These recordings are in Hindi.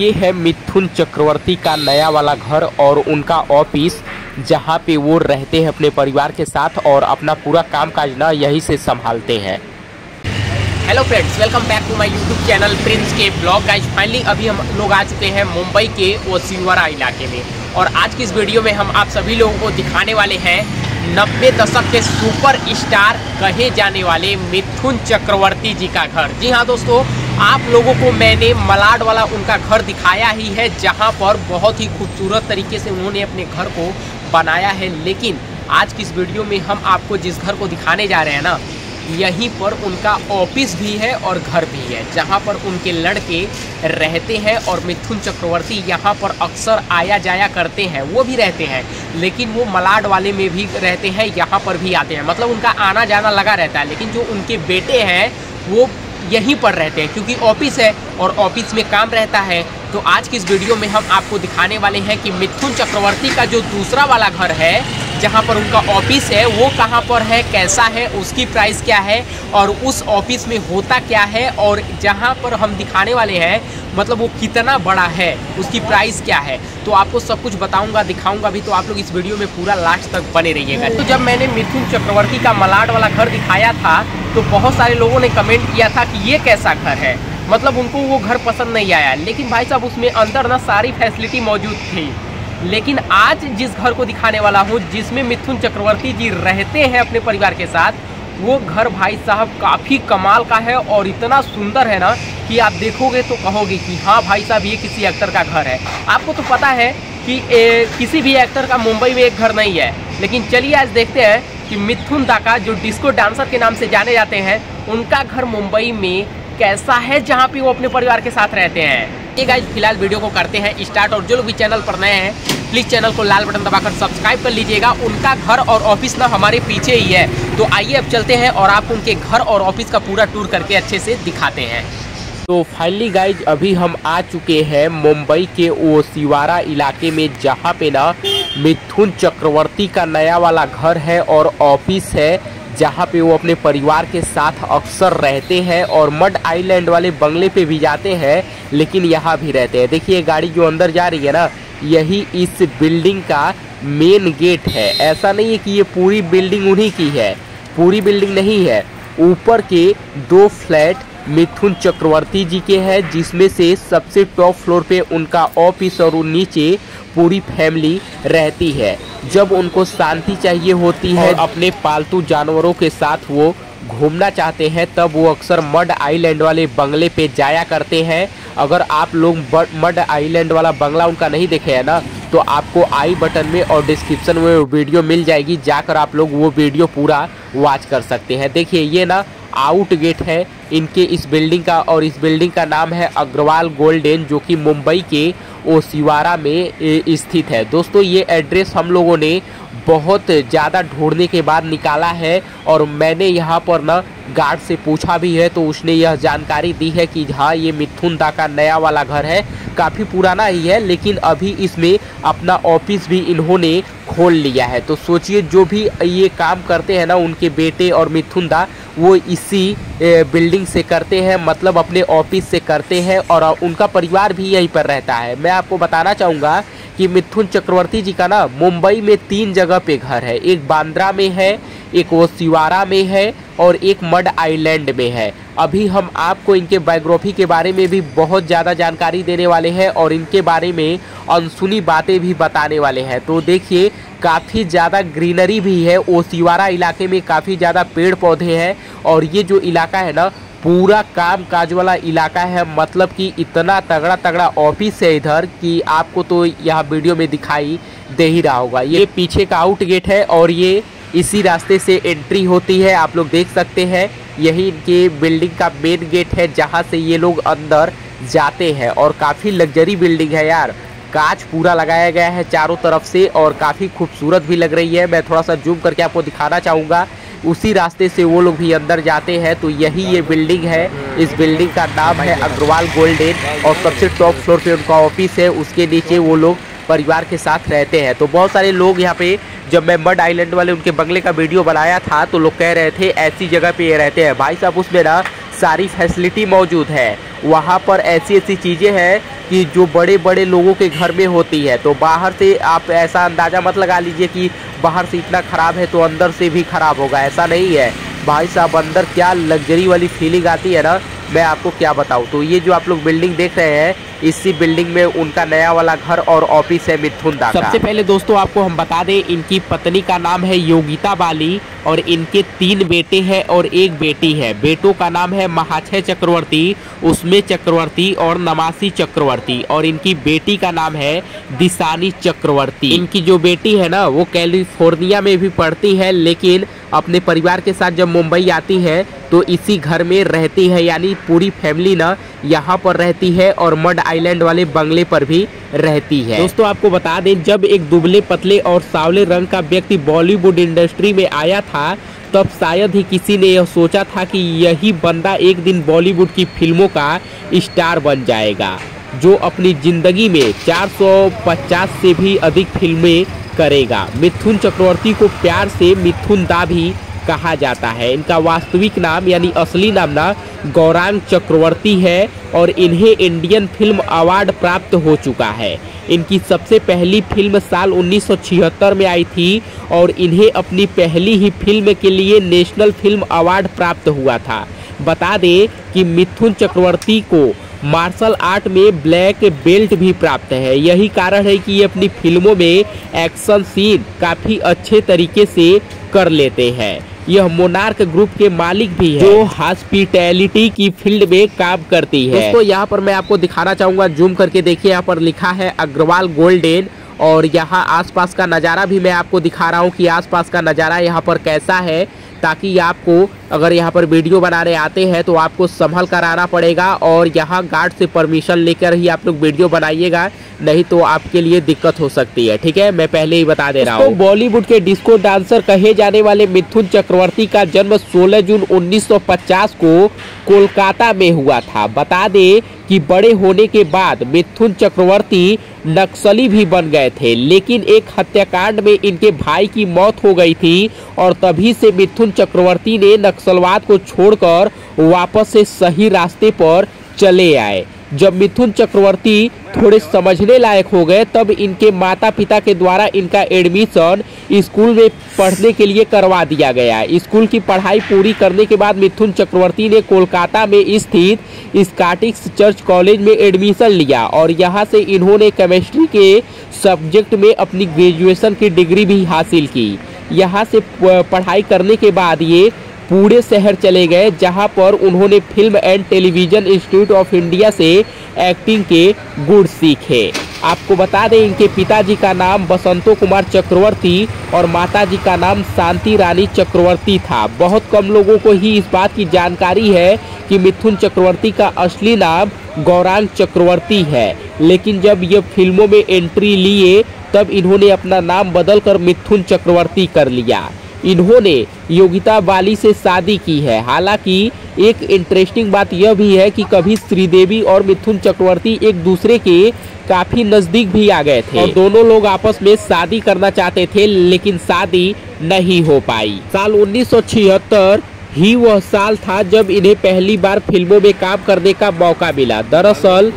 ये है मिथुन चक्रवर्ती का नया वाला घर और उनका ऑफ़िस, जहाँ पे वो रहते हैं अपने परिवार के साथ और अपना पूरा काम काज ना यहीं से संभालते हैं। Hello friends welcome back to my YouTube channel Prince के ब्लॉग गाइज़ फाइनली अभी हम लोग आ चुके हैं मुंबई के वो ओसिवारा इलाके में। और आज की इस वीडियो में हम आप सभी लोगों को दिखाने वाले हैं नब्बे दशक के सुपर स्टार कहे जाने वाले मिथुन चक्रवर्ती जी का घर। जी हाँ दोस्तों आप लोगों को मैंने मलाड वाला उनका घर दिखाया ही है, जहाँ पर बहुत ही खूबसूरत तरीके से उन्होंने अपने घर को बनाया है। लेकिन आज की इस वीडियो में हम आपको जिस घर को दिखाने जा रहे हैं ना, यहीं पर उनका ऑफ़िस भी है और घर भी है, जहाँ पर उनके लड़के रहते हैं और मिथुन चक्रवर्ती यहाँ पर अक्सर आया जाया करते हैं, वो भी रहते हैं, लेकिन वो मलाड वाले में भी रहते हैं, यहाँ पर भी आते हैं। मतलब उनका आना जाना लगा रहता है, लेकिन जो उनके बेटे हैं, वो यहीं पर रहते हैं क्योंकि ऑफ़िस है और ऑफ़िस में काम रहता है। तो आज की इस वीडियो में हम आपको दिखाने वाले हैं कि मिथुन चक्रवर्ती का जो दूसरा वाला घर है, जहाँ पर उनका ऑफ़िस है, वो कहाँ पर है, कैसा है, उसकी प्राइस क्या है और उस ऑफ़िस में होता क्या है और जहाँ पर हम दिखाने वाले हैं मतलब वो कितना बड़ा है, उसकी प्राइस क्या है। तो आपको सब कुछ बताऊँगा, दिखाऊँगा भी तो आप लोग इस वीडियो में पूरा लास्ट तक बने रहिएगा। तो जब मैंने मिथुन चक्रवर्ती का मलाड वाला घर दिखाया था तो बहुत सारे लोगों ने कमेंट किया था कि ये कैसा घर है। मतलब उनको वो घर पसंद नहीं आया। लेकिन भाई साहब उसमें अंदर ना सारी फैसिलिटी मौजूद थी। लेकिन आज जिस घर को दिखाने वाला हूँ जिसमें मिथुन चक्रवर्ती जी रहते हैं अपने परिवार के साथ वो घर भाई साहब काफ़ी कमाल का है और इतना सुंदर है ना कि आप देखोगे तो कहोगे कि हाँ भाई साहब ये किसी एक्टर का घर है। आपको तो पता है कि ए, किसी भी एक्टर का मुंबई में एक घर नहीं है। लेकिन चलिए आज देखते हैं कि मिथुन दाका जो डिस्को डांसर के नाम से जाने जाते हैं उनका घर मुंबई में कैसा है जहाँ पे वो अपने परिवार के साथ रहते हैं? ये गाइज़ फ़िलहाल वीडियो को करते हैं स्टार्ट और जो लोग भी चैनल पर नए हैं प्लीज़ चैनल को लाल बटन दबाकर सब्सक्राइब कर लीजिएगा। उनका घर और ऑफ़िस ना हमारे पीछे ही है। तो आइए अब चलते हैं और आप उनके घर और ऑफ़िस का पूरा टूर करके अच्छे से दिखाते हैं। तो फाइनली गाइज़ अभी हम आ चुके हैं मुंबई के ओसिवारा इलाके में जहाँ पे ना मिथुन चक्रवर्ती का नया वाला घर है और ऑफ़िस है। जहाँ पे वो अपने परिवार के साथ अक्सर रहते हैं और मड आइलैंड वाले बंगले पे भी जाते हैं, लेकिन यहाँ भी रहते हैं। देखिए, गाड़ी जो अंदर जा रही है ना, यही इस बिल्डिंग का मेन गेट है। ऐसा नहीं है कि ये पूरी बिल्डिंग उन्हीं की है। पूरी बिल्डिंग नहीं है। ऊपर के दो फ्लैट मिथुन चक्रवर्ती जी के हैं, जिसमें से सबसे टॉप फ्लोर पे उनका ऑफ़िस और नीचे पूरी फैमिली रहती है। जब उनको शांति चाहिए होती है अपने पालतू जानवरों के साथ वो घूमना चाहते हैं, तब वो अक्सर मड आइलैंड वाले बंगले पे जाया करते हैं। अगर आप लोग मड आइलैंड वाला बंगला उनका नहीं देखे है ना तो आपको आई बटन में और डिस्क्रिप्शन में वीडियो मिल जाएगी, जाकर आप लोग वो वीडियो पूरा वॉच कर सकते हैं। देखिए, ये ना आउट गेट है इनके इस बिल्डिंग का और इस बिल्डिंग का नाम है अग्रवाल गोल्डन, जो कि मुंबई के ओसिवारा में स्थित है। दोस्तों, ये एड्रेस हम लोगों ने बहुत ज़्यादा ढूँढने के बाद निकाला है और मैंने यहाँ पर ना गार्ड से पूछा भी है तो उसने यह जानकारी दी है कि हाँ ये मिथुन दा का नया वाला घर है। काफ़ी पुराना ही है, लेकिन अभी इसमें अपना ऑफ़िस भी इन्होंने खोल लिया है। तो सोचिए, जो भी ये काम करते हैं ना, उनके बेटे और मिथुन दा वो इसी बिल्डिंग से करते हैं मतलब अपने ऑफ़िस से करते हैं और उनका परिवार भी यहीं पर रहता है। मैं आपको बताना चाहूँगा कि मिथुन चक्रवर्ती जी का ना मुंबई में तीन जगह पे घर है। एक बांद्रा में है एक वो सिवारा में है और एक मड आइलैंड में है। अभी हम आपको इनके बायोग्राफी के बारे में भी बहुत ज़्यादा जानकारी देने वाले हैं और इनके बारे में अनसुनी बातें भी बताने वाले हैं। तो देखिए, काफ़ी ज़्यादा ग्रीनरी भी है। ओसिवारा इलाके में काफ़ी ज़्यादा पेड़ पौधे हैं और ये जो इलाका है ना, पूरा काम काज वाला इलाका है। मतलब कि इतना तगड़ा तगड़ा ऑफ़िस है इधर कि आपको तो यहाँ वीडियो में दिखाई दे ही रहा होगा। ये पीछे का आउट गेट है और ये इसी रास्ते से एंट्री होती है, आप लोग देख सकते हैं। यही इनके बिल्डिंग का मेन गेट है, जहाँ से ये लोग अंदर जाते हैं। और काफ़ी लग्जरी बिल्डिंग है यार। कांच पूरा लगाया गया है चारों तरफ़ से और काफ़ी खूबसूरत भी लग रही है। मैं थोड़ा सा जूम करके आपको दिखाना चाहूँगा। उसी रास्ते से वो लोग भी अंदर जाते हैं तो यही ये बिल्डिंग है। इस बिल्डिंग का नाम है अग्रवाल गोल्डन और सबसे टॉप फ्लोर पे उनका ऑफ़िस है। उसके नीचे वो लोग परिवार के साथ रहते हैं। तो बहुत सारे लोग यहाँ पे, जब मैं मड आइलैंड वाले उनके बंगले का वीडियो बनाया था तो लोग कह रहे थे, ऐसी जगह पे ये रहते हैं। भाई साहब, उसमें ना सारी फैसिलिटी मौजूद है। वहाँ पर ऐसी ऐसी चीज़ें हैं कि जो बड़े बड़े लोगों के घर में होती है। तो बाहर से आप ऐसा अंदाज़ा मत लगा लीजिए कि बाहर से इतना ख़राब है तो अंदर से भी ख़राब होगा। ऐसा नहीं है। भाई साहब, अंदर क्या लग्जरी वाली फीलिंग आती है ना, मैं आपको क्या बताऊँ? तो ये जो आप लोग बिल्डिंग देख रहे हैं इसी बिल्डिंग में उनका नया वाला घर और ऑफ़िस है मिथुन दा सबसे पहले दोस्तों आपको हम बता दें, इनकी पत्नी का नाम है योगिता बाली और इनके तीन बेटे हैं और एक बेटी है। बेटों का नाम है महाछय चक्रवर्ती, उसमें चक्रवर्ती और नमासी चक्रवर्ती और इनकी बेटी का नाम है दिशानी चक्रवर्ती। इनकी जो बेटी है ना, वो कैलिफ़ोर्निया में भी पढ़ती है, लेकिन अपने परिवार के साथ जब मुंबई आती है तो इसी घर में रहती है, यानी पूरी फैमिली ना यहाँ पर रहती है और मड आइलैंड वाले बंगले पर भी रहती है। दोस्तों, आपको बता दें, जब एक दुबले पतले और सावले रंग का व्यक्ति बॉलीवुड इंडस्ट्री में आया था, तब शायद ही किसी ने यह सोचा था कि यही बंदा एक दिन बॉलीवुड की फ़िल्मों का स्टार बन जाएगा, जो अपनी ज़िंदगी में 450 से भी अधिक फ़िल्में करेगा। मिथुन चक्रवर्ती को प्यार से मिथुन दा भी कहा जाता है। इनका वास्तविक नाम यानी असली नाम ना गौरांग चक्रवर्ती है और इन्हें इंडियन फ़िल्म अवार्ड प्राप्त हो चुका है। इनकी सबसे पहली फ़िल्म साल 1976 में आई थी और इन्हें अपनी पहली ही फ़िल्म के लिए नेशनल फ़िल्म अवार्ड प्राप्त हुआ था। बता दें कि मिथुन चक्रवर्ती को मार्शल आर्ट में ब्लैक बेल्ट भी प्राप्त है। यही कारण है कि ये अपनी फ़िल्मों में एक्शन सीन काफ़ी अच्छे तरीके से कर लेते हैं। यह मोनार्क ग्रुप के मालिक भी है। जो हॉस्पिटैलिटी की फ़ील्ड में काम करती है। दोस्तों यहाँ पर मैं आपको दिखाना चाहूँगा जूम करके देखिए यहाँ पर लिखा है अग्रवाल गोल्डेन और यहाँ आसपास का नज़ारा भी मैं आपको दिखा रहा हूँ कि आसपास का नज़ारा यहाँ पर कैसा है। ताकि आपको अगर यहाँ पर वीडियो बनाने आते हैं तो आपको संभल कर आना पड़ेगा और यहाँ गार्ड से परमिशन लेकर ही आप लोग वीडियो बनाइएगा नहीं तो आपके लिए दिक्कत हो सकती है। ठीक है? मैं पहले ही बता दे रहा हूँ। बॉलीवुड के डिस्को डांसर कहे जाने वाले मिथुन चक्रवर्ती का जन्म 16 जून 1950 को कोलकाता में हुआ था। बता दे कि बड़े होने के बाद मिथुन चक्रवर्ती नक्सली भी बन गए थे। लेकिन एक हत्याकांड में इनके भाई की मौत हो गई थी और तभी से मिथुन चक्रवर्ती ने नक्सलवाद को छोड़कर वापस से सही रास्ते पर चले आए। जब मिथुन चक्रवर्ती थोड़े समझने लायक हो गए, तब इनके माता पिता के द्वारा इनका एडमिशन स्कूल में पढ़ने के लिए करवा दिया गया। स्कूल की पढ़ाई पूरी करने के बाद मिथुन चक्रवर्ती ने कोलकाता में स्थित स्काटिक्स चर्च कॉलेज में एडमिशन लिया और यहाँ से इन्होंने केमिस्ट्री के सब्जेक्ट में अपनी ग्रेजुएशन की डिग्री भी हासिल की। यहाँ से पढ़ाई करने के बाद ये पूरे शहर चले गए, जहाँ पर उन्होंने film and television institute of India से एक्टिंग के गुण सीखे। आपको बता दें, इनके पिताजी का नाम बसंतो कुमार चक्रवर्ती और माताजी का नाम शांति रानी चक्रवर्ती था। बहुत कम लोगों को ही इस बात की जानकारी है कि मिथुन चक्रवर्ती का असली नाम गौरांग चक्रवर्ती है। लेकिन जब ये फ़िल्मों में एंट्री लिए, तब इन्होंने अपना नाम बदलकर मिथुन चक्रवर्ती कर लिया। इन्होंने योगिता बाली से शादी की है। हालाँकि, एक इंटरेस्टिंग बात यह भी है कि कभी श्रीदेवी और मिथुन चक्रवर्ती एक दूसरे के काफ़ी नज़दीक भी आ गए थे। और दोनों लोग आपस में शादी करना चाहते थे, लेकिन शादी नहीं हो पाई। साल उन्नीस सौ छिहत्तर ही वह साल था जब इन्हें पहली बार फ़िल्मों में काम करने का मौका मिला। दरअसल,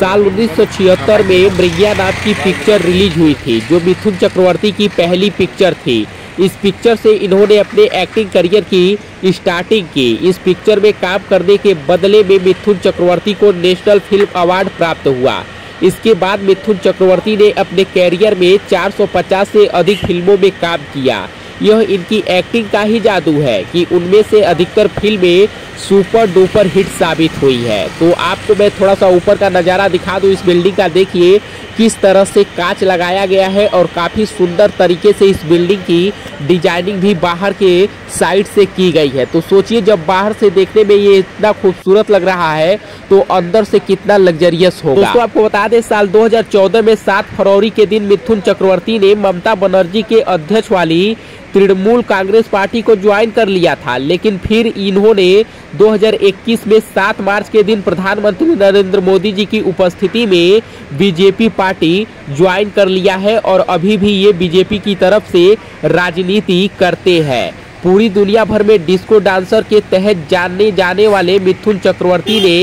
साल 1976 में मृग्यानाथ की पिक्चर रिलीज़ हुई थी, जो मिथुन चक्रवर्ती की पहली पिक्चर थी। इस पिक्चर से इन्होंने अपने एक्टिंग करियर की स्टार्टिंग की। इस पिक्चर में काम करने के बदले में मिथुन चक्रवर्ती को नेशनल फ़िल्म अवार्ड प्राप्त हुआ। इसके बाद मिथुन चक्रवर्ती ने अपने कैरियर में 450 से अधिक फ़िल्मों में काम किया। यह इनकी एक्टिंग का ही जादू है कि उनमें से अधिकतर फ़िल्में सुपर डुपर हिट साबित हुई है। तो आपको मैं थोड़ा सा ऊपर का नज़ारा दिखा दूँ। इस बिल्डिंग का देखिए किस तरह से कांच लगाया गया है और काफ़ी सुंदर तरीके से इस बिल्डिंग की डिज़ाइनिंग भी बाहर के साइड से की गई है। तो सोचिए, जब बाहर से देखने में ये इतना खूबसूरत लग रहा है तो अंदर से कितना लग्जरियस होगा। दोस्तों, आपको बता दें, साल 2014 में 7 फरवरी के दिन मिथुन चक्रवर्ती ने ममता बनर्जी के अध्यक्ष वाली तृणमूल कांग्रेस पार्टी को ज्वाइन कर लिया था, लेकिन फिर इन्होंने 2021 में 7 मार्च के दिन प्रधानमंत्री नरेंद्र मोदी जी की उपस्थिति में बीजेपी पार्टी ज्वाइन कर लिया है और अभी भी ये बीजेपी की तरफ़ से राजनीति करते हैं। पूरी दुनिया भर में डिस्को डांसर के तहत जाने जाने वाले मिथुन चक्रवर्ती ने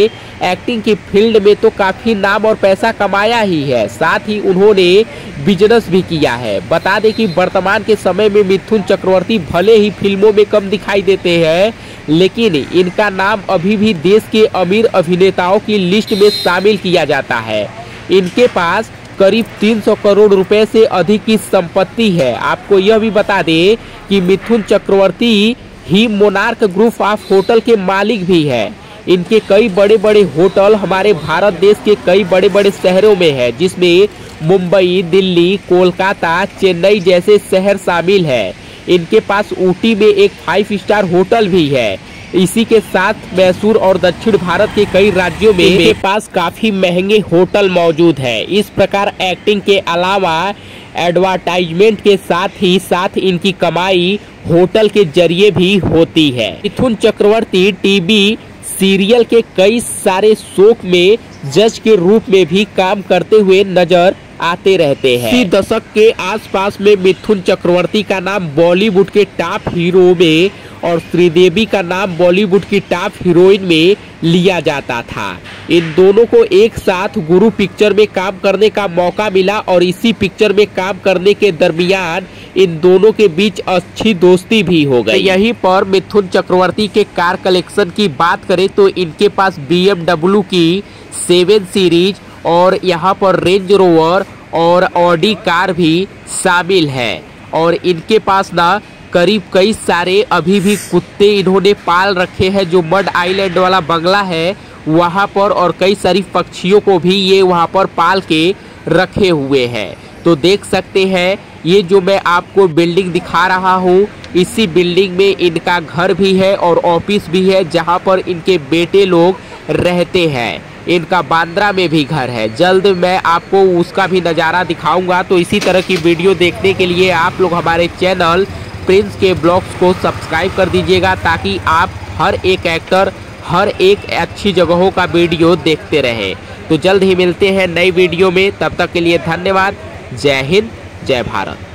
एक्टिंग की फ़ील्ड में तो काफ़ी नाम और पैसा कमाया ही है। साथ ही उन्होंने बिज़नेस भी किया है। बता दें कि वर्तमान के समय में मिथुन चक्रवर्ती भले ही फ़िल्मों में कम दिखाई देते हैं, लेकिन इनका नाम अभी भी देश के अमीर अभिनेताओं की लिस्ट में शामिल किया जाता है। इनके पास करीब 300 करोड़ रुपए से अधिक की संपत्ति है। आपको यह भी बता दें कि मिथुन चक्रवर्ती ही मोनार्क ग्रुप ऑफ़ होटल के मालिक भी है। इनके कई बड़े बड़े होटल हमारे भारत देश के कई बड़े बड़े शहरों में है, जिसमें मुंबई, दिल्ली, कोलकाता, चेन्नई जैसे शहर शामिल है। इनके पास ऊटी में एक फाइव स्टार होटल भी है। इसी के साथ मैसूर और दक्षिण भारत के कई राज्यों में इनके पास काफ़ी महँगे होटल मौजूद है। इस प्रकार एक्टिंग के अलावा एडवर्टाइजमेंट के साथ ही साथ इनकी कमाई होटल के ज़रिए भी होती है। मिथुन चक्रवर्ती टीवी सीरियल के कई सारे शोक में जज के रूप में भी काम करते हुए नज़र आते रहते हैं। इसी दशक के आसपास में मिथुन चक्रवर्ती का नाम बॉलीवुड के टॉप हीरो में और श्रीदेवी का नाम बॉलीवुड की टॉप हीरोइन में लिया जाता था। इन दोनों को एक साथ गुरु पिक्चर में काम करने का मौका मिला और इसी पिक्चर में काम करने के दरमियान इन दोनों के बीच अच्छी दोस्ती भी हो गई। यहीं पर मिथुन चक्रवर्ती के कार कलेक्शन की बात करें तो इनके पास बी की सेवन सीरीज़ और यहाँ पर रेंज रोवर और ऑडी कार भी शामिल है। और इनके पास ना करीब कई सारे अभी भी कुत्ते इन्होंने पाल रखे हैं, जो मड आइलैंड वाला बंगला है, वहाँ पर और कई सारी पक्षियों को भी ये वहाँ पर पाल के रखे हुए हैं। तो देख सकते हैं, ये जो मैं आपको बिल्डिंग दिखा रहा हूँ, इसी बिल्डिंग में इनका घर भी है और ऑफ़िस भी है, जहाँ पर इनके बेटे लोग रहते हैं। इनका बांद्रा में भी घर है। जल्द मैं आपको उसका भी नज़ारा दिखाऊँगा। तो इसी तरह की वीडियो देखने के लिए आप लोग हमारे चैनल प्रिंस के ब्लॉग्स को सब्सक्राइब कर दीजिएगा ताकि आप हर एक एक्टर, हर एक अच्छी जगहों का वीडियो देखते रहें। तो जल्द ही मिलते हैं नई वीडियो में। तब तक के लिए धन्यवाद। जय हिंद, जय भारत।